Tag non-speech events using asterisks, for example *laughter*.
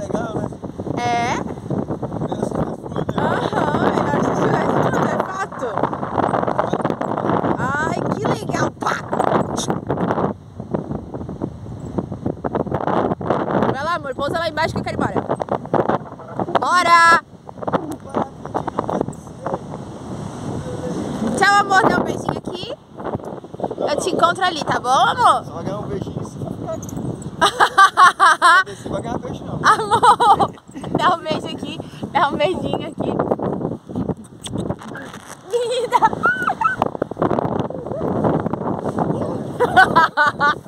legal, né? É. Aham, é melhor se tivesse tudo, é fato. Ai, que legal! Vai lá, amor, pousa lá embaixo que eu quero ir embora. Bora! Tchau, amor, dá um beijinho aqui. Eu te encontro ali, tá bom, amor? Só vai ganhar um beijinho. Não vai não. Amor! Dá um beijo aqui, dá um beijinho aqui. Linda! *laughs*